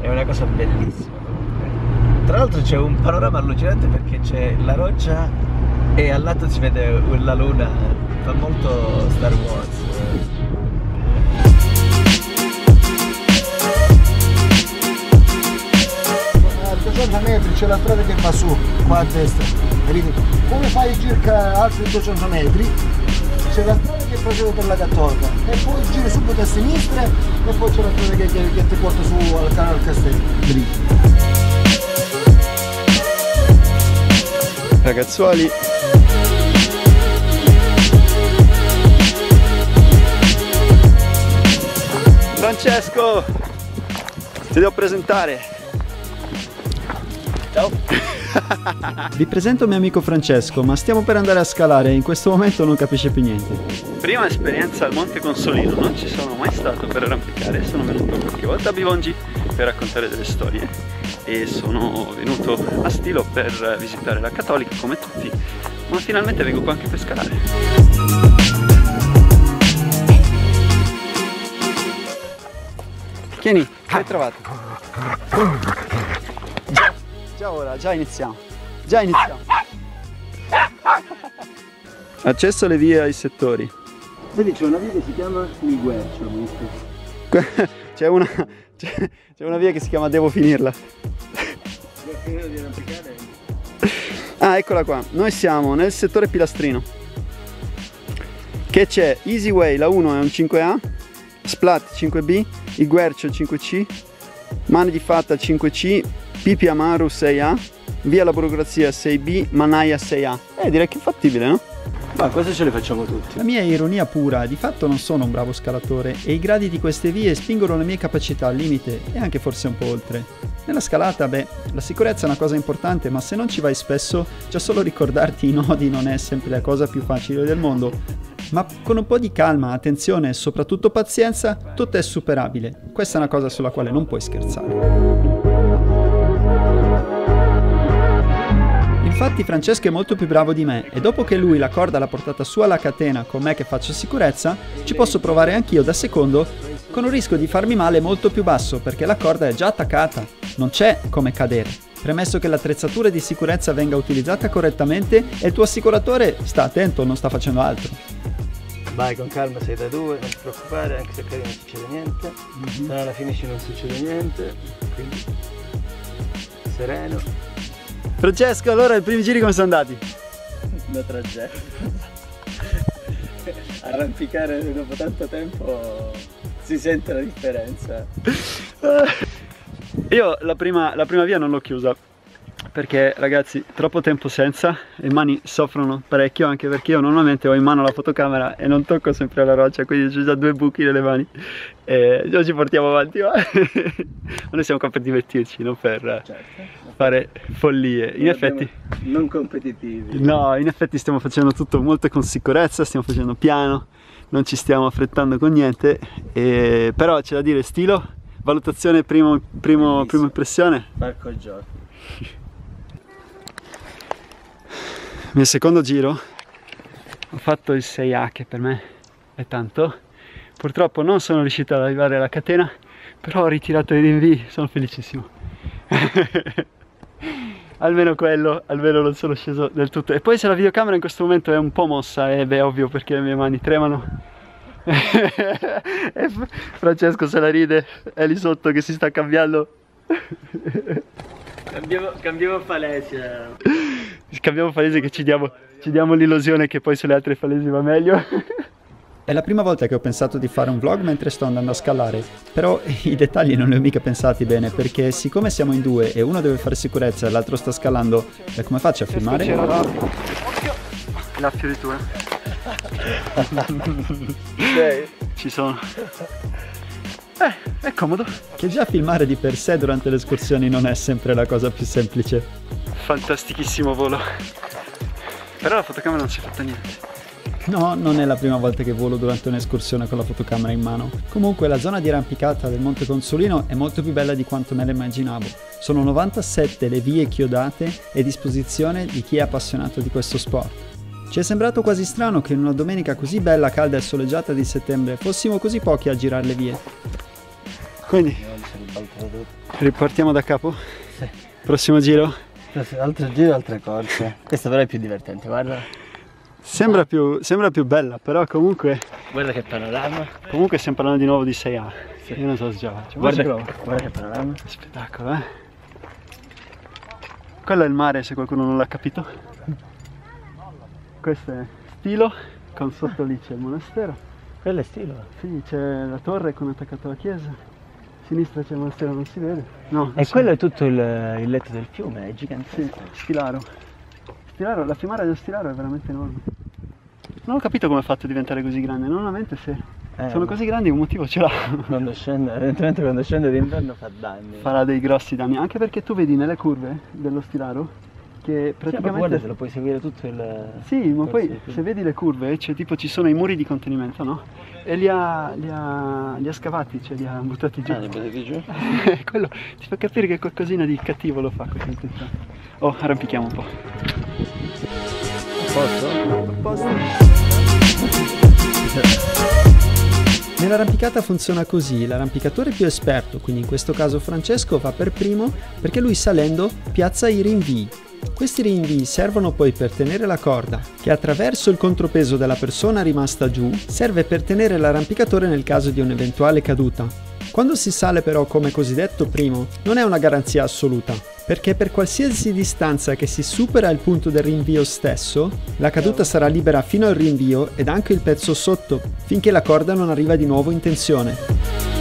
è una cosa bellissima comunque. Tra l'altro c'è un panorama allucinante perché c'è la roccia e al lato si vede la luna, fa molto Star Wars. A 200 metri c'è la strada che va su, qua a destra. Come fai circa altri 200 metri, c'è la strada procede per la Cattolica e poi giri subito a sinistra e poi c'è la strada che, che- che ti porta su al canale Castello. Dritto. Ragazzuoli. Francesco! Ti devo presentare. Ciao! Vi presento mio amico Francesco, ma stiamo per andare a scalare e in questo momento non capisce più niente. Prima esperienza al Monte Consolino, non ci sono mai stato per arrampicare, sono venuto qualche volta a Bivongi per raccontare delle storie e sono venuto a Stilo per visitare la Cattolica come tutti, ma finalmente vengo qua anche per scalare. Tieni, hai trovato? Già, ora, già iniziamo. Già iniziamo. Accesso alle vie ai settori. Vedi c'è una via che si chiama Il Guercio, C'è una, una via che si chiama Devo finirla. Ah, eccola qua. Noi siamo nel settore pilastrino. Che c'è Easy Way, la 1 è un 5A, Splat 5B, il Guercio 5C, Mani di Fatta 5C, Pipi Amaru 6A, Via la Burocrazia 6B, Manaia 6A. Eh, direi che è fattibile, no? Ma questo ce le facciamo tutti. La mia è ironia pura, di fatto non sono un bravo scalatore e i gradi di queste vie spingono le mie capacità al limite e anche forse un po' oltre. Nella scalata, beh, la sicurezza è una cosa importante, ma se non ci vai spesso, già solo ricordarti i nodi non è sempre la cosa più facile del mondo. Ma con un po' di calma, attenzione e soprattutto pazienza, tutto è superabile. Questa è una cosa sulla quale non puoi scherzare. Infatti Francesco è molto più bravo di me e dopo che lui la corda l'ha portata su alla catena con me che faccio sicurezza, ci posso provare anch'io da secondo con un rischio di farmi male molto più basso perché la corda è già attaccata, non c'è come cadere. Premesso che l'attrezzatura di sicurezza venga utilizzata correttamente e il tuo assicuratore sta attento, non sta facendo altro. Vai con calma, sei da due, non ti preoccupare, anche se cadi non succede niente. Se non la finisci non succede niente. Quindi sereno, Francesco, allora i primi giri come sono andati? da tragetto. Arrampicare dopo tanto tempo si sente la differenza. Io la prima, la prima via non l'ho chiusa perché ragazzi troppo tempo senza le mani soffrono parecchio anche perché io normalmente ho in mano la fotocamera e non tocco sempre la roccia quindi ho già due buchi nelle mani e ci portiamo avanti ma noi siamo qua per divertirci non per fare follie in effetti Non competitivi. No, in effetti stiamo facendo tutto molto con sicurezza, stiamo facendo piano, non ci stiamo affrettando con niente, e- però c'è da dire stilo, valutazione primo, primo, prima impressione. Marco giochi. Nel secondo giro ho fatto il 6A che per me è tanto, purtroppo non sono riuscito ad arrivare alla catena, però ho ritirato i rinvii, sono felicissimo. almeno quello, almeno non sono sceso del tutto. E poi se la videocamera in questo momento è un po' mossa, e beh, è ovvio perché le mie mani tremano. Francesco se la ride, è lì sotto che si sta cambiando. Cambiamo, cambiamo falesia. Cambiamo falesi che ci diamo, ci diamo l'illusione che poi sulle altre falesi va meglio. È la prima volta che ho pensato di fare un vlog mentre sto andando a scalare, però i dettagli non li ho mica pensati bene perché siccome siamo in due e uno deve fare sicurezza e l'altro sta scalando, e come faccio a filmare? La... Fioritura. Ci sono. Eh, è comodo. Che già filmare di per sé durante le escursioni non è sempre la cosa più semplice. Fantastichissimo volo. Però la fotocamera non si è fatta niente. No, non è la prima volta che volo durante un'escursione con la fotocamera in mano. Comunque la zona di arrampicata del Monte Consolino è molto più bella di quanto me la immaginavo. Sono 97 le vie chiodate e a disposizione di chi è appassionato di questo sport. Ci è sembrato quasi strano che in una domenica così bella, calda e soleggiata di settembre fossimo così pochi a girare le vie. Quindi. Ripartiamo da capo? Sì. Prossimo giro? Altro giro, altre corse. Questa però è più divertente, guarda. Sembra più, sembra più bella, però comunque, Guarda che panorama. comunque stiamo parlando di nuovo di 6A. Io non so se già faccio. Guarda, provo. guarda che panorama. Spettacolo, eh? Quello è il mare, se qualcuno non l'ha capito. Questo è Stilo, con sotto lì c'è il monastero. Quello è stilo. Sì, c'è la torre con attaccata alla chiesa. A sinistra c'è il monastero, non si vede. No, E sì. quello è tutto il, il letto del fiume, è gigante. Sì, Stilaro. Stilaro, la fiumara dello Stilaro è veramente enorme. Non ho capito come è fatto a diventare così grande, normalmente se Eh, sono così grandi un motivo ce l'ha. Quando scende, evidentemente quando scende d'inverno fa danni. Farà dei grossi danni, anche perché tu vedi nelle curve dello Stilaro che Sì, ma guarda, praticamente... te lo puoi seguire tutto il... Sì, ma poi se vedi le curve, cioè tipo ci sono i muri di contenimento, no? E li ha, li ha, li ha scavati, cioè li ha buttati giù. Ah, li buttati giù? Quello ti fa capire che qualcosina di cattivo lo fa questa intenzione. Oh, arrampichiamo un po'. Posso? Nell'arrampicata funziona così, l'arrampicatore più esperto, quindi in questo caso Francesco, va per primo perché lui salendo piazza i rinvii. Questi rinvii servono poi per tenere la corda, che attraverso il contropeso della persona rimasta giù serve per tenere l'arrampicatore nel caso di un'eventuale caduta. Quando si sale però come cosiddetto primo, non è una garanzia assoluta, perché per qualsiasi distanza che si supera il punto del rinvio stesso, la caduta sarà libera fino al rinvio ed anche il pezzo sotto, finché la corda non arriva di nuovo in tensione.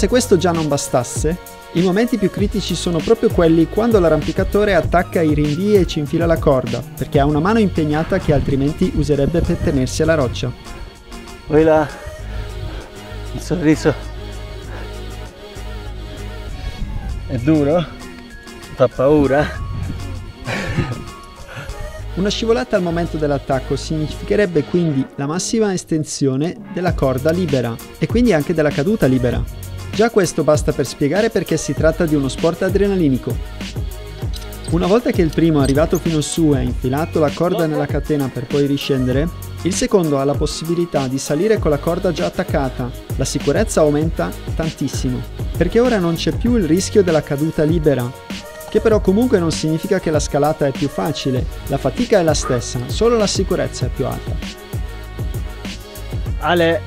Se questo già non bastasse, i momenti più critici sono proprio quelli quando l'arrampicatore attacca i rinvii e ci infila la corda, perché ha una mano impegnata che altrimenti userebbe per tenersi alla roccia. Poi là, il sorriso è duro? Fa paura? Una scivolata al momento dell'attacco significherebbe quindi la massima estensione della corda libera e quindi anche della caduta libera. Già questo basta per spiegare perché si tratta di uno sport adrenalinico. Una volta che il primo è arrivato fino su e ha infilato la corda nella catena per poi riscendere, il secondo ha la possibilità di salire con la corda già attaccata. La sicurezza aumenta tantissimo, perché ora non c'è più il rischio della caduta libera, che però comunque non significa che la scalata è più facile, la fatica è la stessa, solo la sicurezza è più alta. Ale!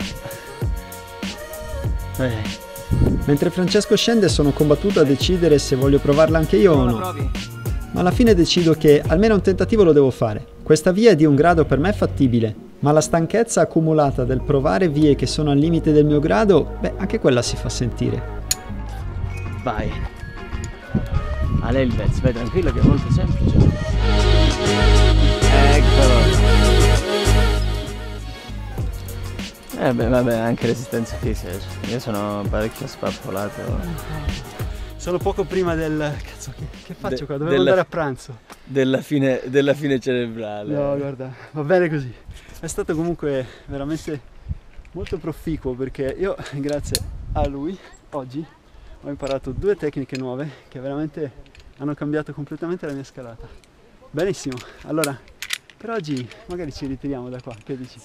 Eh, Mentre Francesco scende sono combattuto a decidere se voglio provarla anche io o no. Ma alla fine decido che almeno un tentativo lo devo fare. Questa via è di un grado per me fattibile, ma la stanchezza accumulata del provare vie che sono al limite del mio grado, beh, anche quella si fa sentire. vai. Ale il pezzo, vai tranquillo che è molto semplice. Eccolo. Eh beh, vabbè, anche resistenza fisica. cioè, Io sono parecchio spappolato. Sono poco prima del... Cazzo, che, che faccio De- qua? Dovevo della- andare a pranzo. Della fine, della fine cerebrale. No, guarda, va bene così. È stato comunque veramente molto proficuo perché io, grazie a lui, oggi ho imparato due tecniche nuove che veramente hanno cambiato completamente la mia scalata. Benissimo, allora per oggi magari ci ritiriamo da qua, che dici?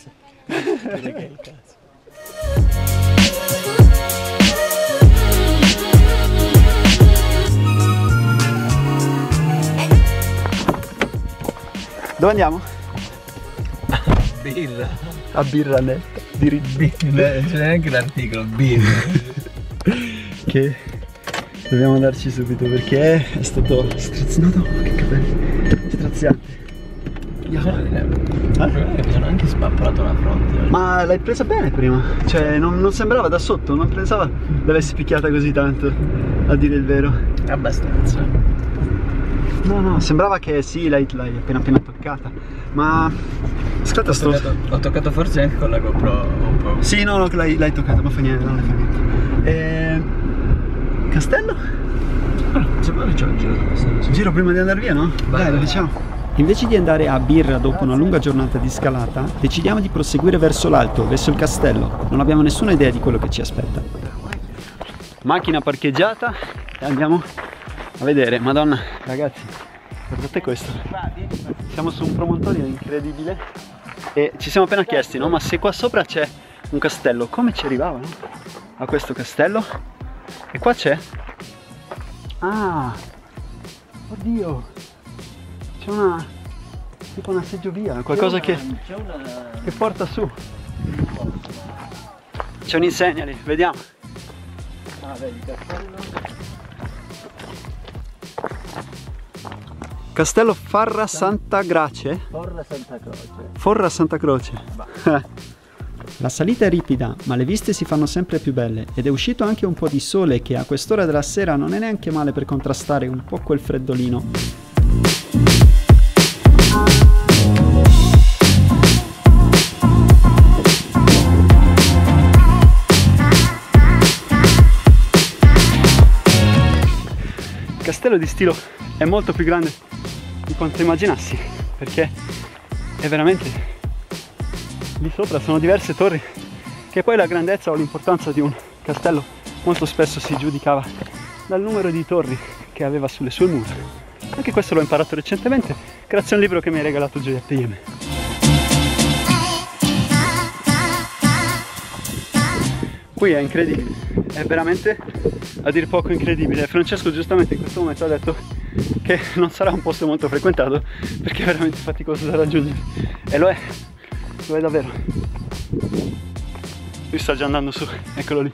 Direi che è il caso. Dove andiamo? Birra. A Birranetta di Riddi. C'è neanche l'articolo, birra. Che dobbiamo andarci subito perché è stato strazionato. Oh, che capelli! Straziante. Mi sono anche spappolato la fronte. Ma l'hai presa bene prima? Cioè, non, non sembrava da sotto, non pensava l'avessi picchiata così tanto, a dire il vero. Abbastanza. No, no, sembrava che sì, l'hai, appena appena toccata. Ma. Ho sto. toccato, ho toccato forse anche con la GoPro un po'. Sì, no, no, che l'hai, toccata, ma fa niente, non ne fa niente. E... Castello? Se vuoi c'ho il giro da passare. Giro prima di andare via, no? Vai, Dai, lo diciamo. Invece di andare a Birra dopo una lunga giornata di scalata, decidiamo di proseguire verso l'alto, verso il castello. Non abbiamo nessuna idea di quello che ci aspetta. macchina parcheggiata e andiamo a vedere. Madonna, ragazzi, guardate questo. Siamo su un promontorio incredibile e ci siamo appena chiesti, no? Ma se qua sopra c'è un castello, come ci arrivavano a questo castello? E qua c'è? Ah, oddio, c'è una, tipo una seggiovia, qualcosa che, che porta su. C'è un'insegna lì, vediamo. Ah, vedi, castello. Castello Farra Santa Grace? Forra Santa Croce. Forra Santa Croce. La salita è ripida, ma le viste si fanno sempre più belle ed è uscito anche un po' di sole che a quest'ora della sera non è neanche male per contrastare un po' quel freddolino. Il castello di Stilo è molto più grande di quanto immaginassi, perché è veramente lì sopra sono diverse torri che poi la grandezza o l'importanza di un castello molto spesso si giudicava dal numero di torri che aveva sulle sue mura. Anche questo l'ho imparato recentemente grazie a un libro che mi ha regalato Gioia PM. Qui è incredibile, è veramente a dir poco incredibile. Francesco giustamente in questo momento ha detto che non sarà un posto molto frequentato perché è veramente faticoso da raggiungere. E lo è, lo è davvero. Lui sta già andando su, eccolo lì.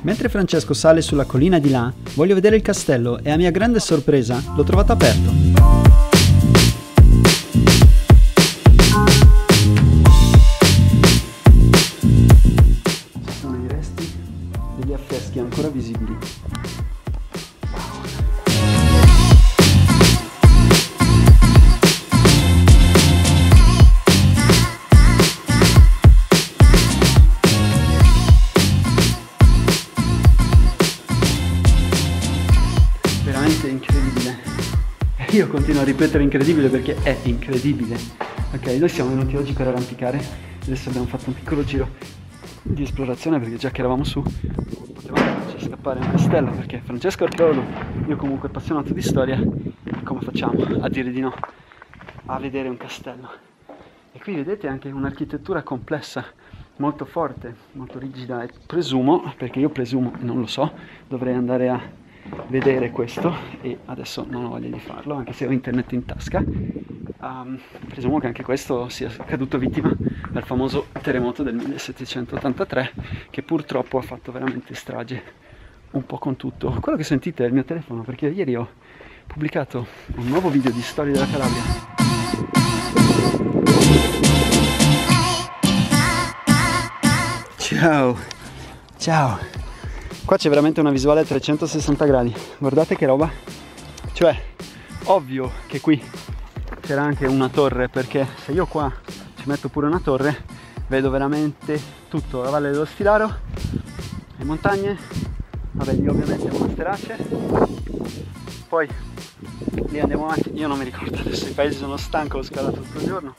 Mentre Francesco sale sulla collina di là, voglio vedere il castello e a mia grande sorpresa l'ho trovato aperto. Continuo a ripetere incredibile perché è incredibile. Ok, noi siamo venuti oggi per arrampicare, adesso abbiamo fatto un piccolo giro di esplorazione perché già che eravamo su potevamo farci scappare un castello perché Francesco archeologo, io comunque appassionato di storia, come facciamo a dire di no a vedere un castello? E qui vedete anche un'architettura complessa, molto forte, molto rigida e presumo, perché io presumo non lo so, dovrei andare a vedere questo e adesso non ho voglia di farlo, anche se ho internet in tasca. Um, presumo che anche questo sia caduto vittima del famoso terremoto del 1783 che purtroppo ha fatto veramente strage un po' con tutto. Quello che sentite è il mio telefono perché ieri ho pubblicato un nuovo video di storia della Calabria. Ciao, ciao. Qua c'è veramente una visuale a 360 gradi. Guardate che roba. Cioè, ovvio che qui c'era anche una torre perché se io qua ci metto pure una torre vedo veramente tutto, la valle dello Stilaro, le montagne, vabbè lì ovviamente Monasterace, poi lì andiamo avanti, io non mi ricordo adesso i paesi sono stanco, ho scalato tutto il giorno.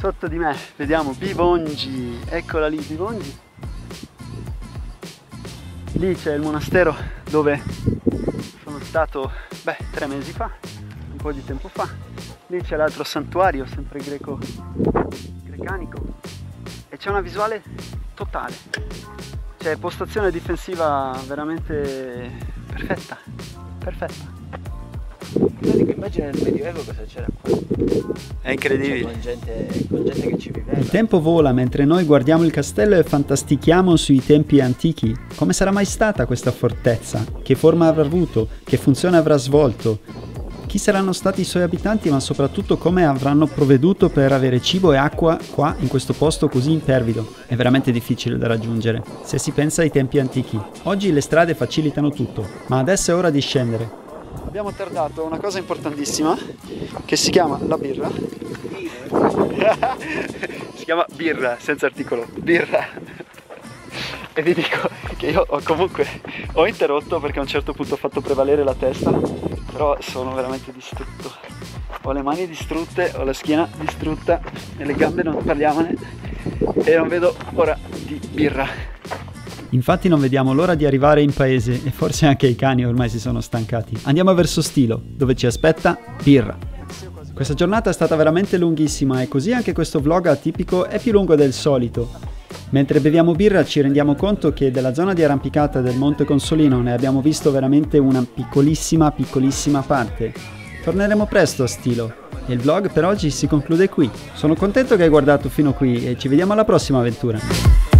Sotto di me vediamo Bivongi, eccola lì Bivongi. Lì c'è il monastero dove sono stato, beh, tre mesi fa, un po' di tempo fa. Lì c'è l'altro santuario, sempre greco, grecanico. E c'è una visuale totale. C'è postazione difensiva veramente perfetta, perfetta. Vedi che immagina nel Medioevo cosa c'era qua. È incredibile. Con gente, con gente che ci viveva. Il tempo vola mentre noi guardiamo il castello e fantastichiamo sui tempi antichi. Come sarà mai stata questa fortezza? Che forma avrà avuto? Che funzione avrà svolto? Chi saranno stati i suoi abitanti, ma soprattutto come avranno provveduto per avere cibo e acqua qua in questo posto così impervido? È veramente difficile da raggiungere, se si pensa ai tempi antichi. Oggi le strade facilitano tutto, ma adesso è ora di scendere. Abbiamo tardato una cosa importantissima che si chiama la birra. si chiama birra, senza articolo. Birra. E vi dico che io ho comunque ho interrotto perché a un certo punto ho fatto prevalere la testa, però sono veramente distrutto. Ho le mani distrutte, ho la schiena distrutta e le gambe non parliamone e non vedo ora di birra. Infatti non vediamo l'ora di arrivare in paese e forse anche i cani ormai si sono stancati. Andiamo verso Stilo, dove ci aspetta birra. Questa giornata è stata veramente lunghissima e così anche questo vlog atipico è più lungo del solito. Mentre beviamo birra ci rendiamo conto che della zona di arrampicata del Monte Consolino ne abbiamo visto veramente una piccolissima piccolissima parte. Torneremo presto a Stilo il vlog per oggi si conclude qui. Sono contento che hai guardato fino qui e ci vediamo alla prossima avventura.